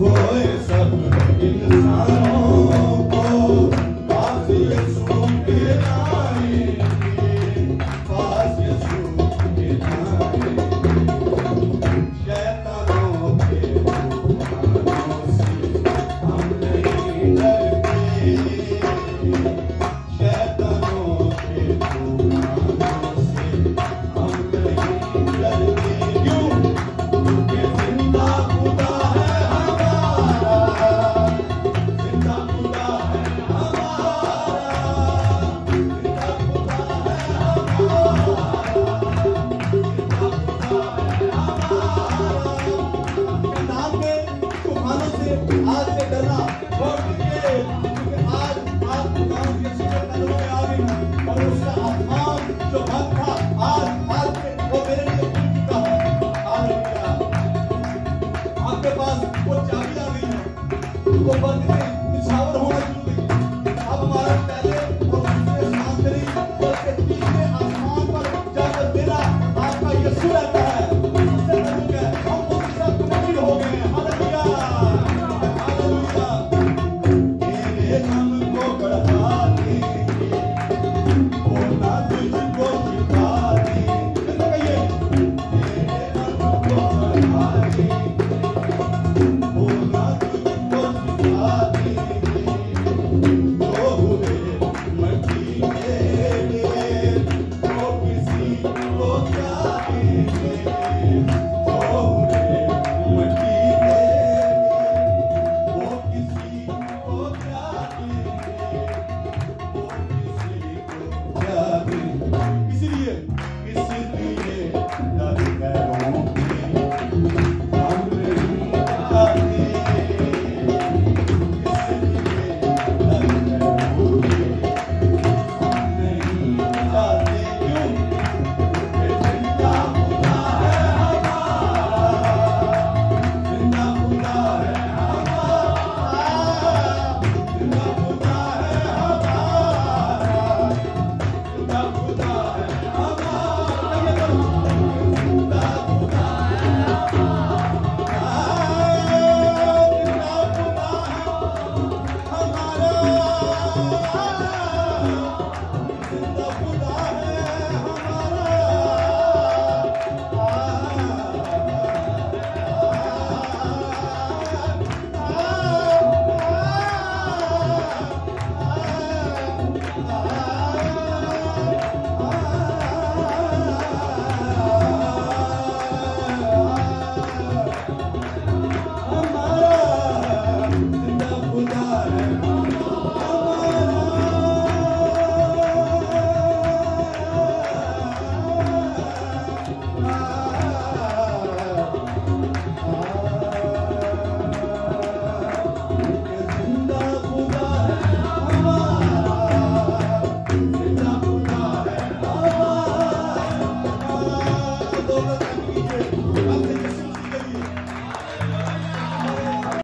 voice up in the sun. compadre.